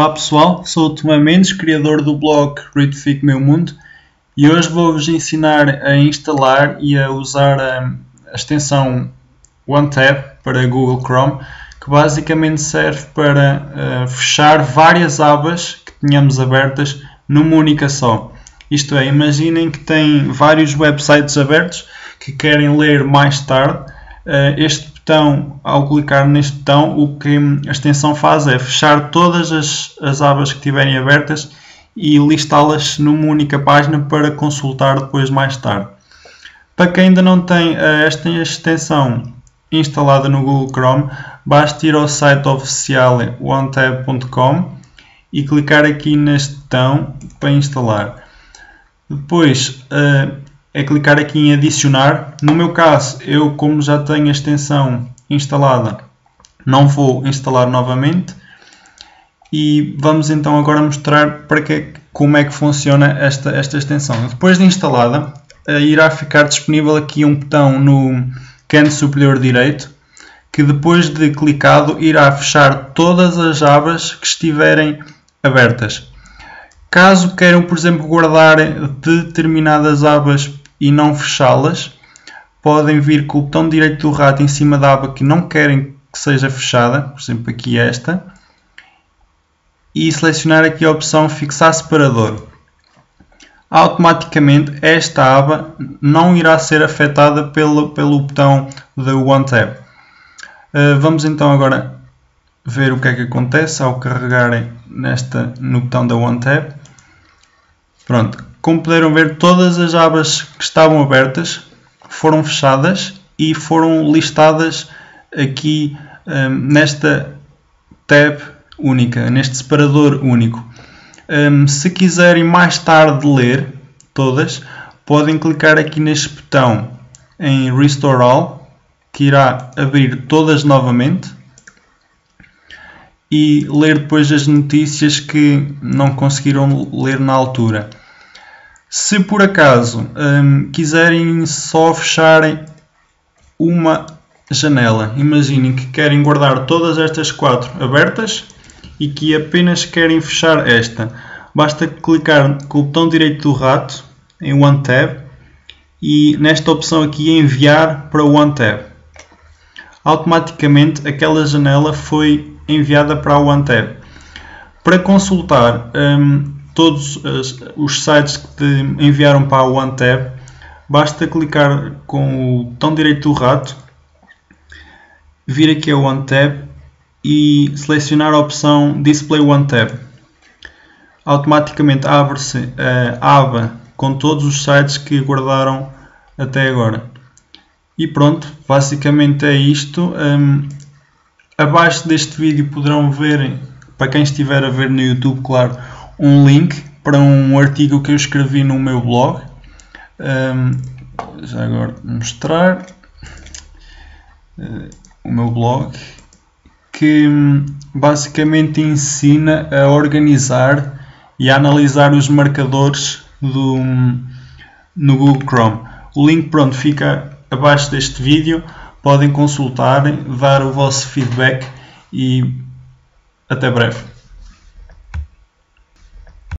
Olá pessoal, sou o Tomé Mendes, criador do blog Readfic Meu Mundo e hoje vou-vos ensinar a instalar e a usar a, a extensão OneTab para Google Chrome que basicamente serve para uh, fechar várias abas que tenhamos abertas numa única só. Isto é, imaginem que têm vários websites abertos que querem ler mais tarde. Uh, este botão, ao clicar neste botão, o que a extensão faz é fechar todas as, as abas que estiverem abertas e listá-las numa única página para consultar depois mais tarde. Para quem ainda não tem eh, esta extensão instalada no Google Chrome, basta ir ao site oficial onetab.com e clicar aqui neste botão para instalar. Depois, uh, é clicar aqui em adicionar. No meu caso, eu como já tenho a extensão instalada, não vou instalar novamente. E vamos então agora mostrar para que, como é que funciona esta, esta extensão. Depois de instalada, eh, irá ficar disponível aqui um botão no canto superior direito que depois de clicado irá fechar todas as abas que estiverem abertas. Caso queiram, por exemplo, guardar determinadas abas e não fechá-las, podem vir com o botão direito do rato em cima da aba que não querem que seja fechada, por exemplo aqui esta, e selecionar aqui a opção fixar separador. Automaticamente esta aba não irá ser afetada pelo, pelo botão de One Tab. Uh, vamos então agora ver o que é que acontece ao carregarem nesta, no botão da One Tab. Pronto, como puderam ver, todas as abas que estavam abertas foram fechadas e foram listadas aqui um, nesta tab única, neste separador único. Um, se quiserem mais tarde ler todas, podem clicar aqui neste botão em Restore All, que irá abrir todas novamente e ler depois as notícias que não conseguiram ler na altura. Se por acaso um, quiserem só fecharem uma janela, imaginem que querem guardar todas estas quatro abertas e que apenas querem fechar esta. Basta clicar com o botão direito do rato em One Tab e nesta opção aqui enviar para o One Tab. Automaticamente aquela janela foi enviada para o One Tab. Para consultar um, todos os sites que te enviaram para a OneTab, basta clicar com o botão direito do rato, vir aqui a OneTab e selecionar a opção Display OneTab. Automaticamente abre-se a aba com todos os sites que guardaram até agora. E pronto, basicamente é isto. Um, abaixo deste vídeo poderão ver, para quem estiver a ver no YouTube, claro, um link para um artigo que eu escrevi no meu blog. Um, já agora mostrar uh, o meu blog que um, basicamente ensina a organizar e a analisar os marcadores do, um, no Google Chrome. O link pronto fica abaixo deste vídeo. Podem consultar, dar o vosso feedback e até breve.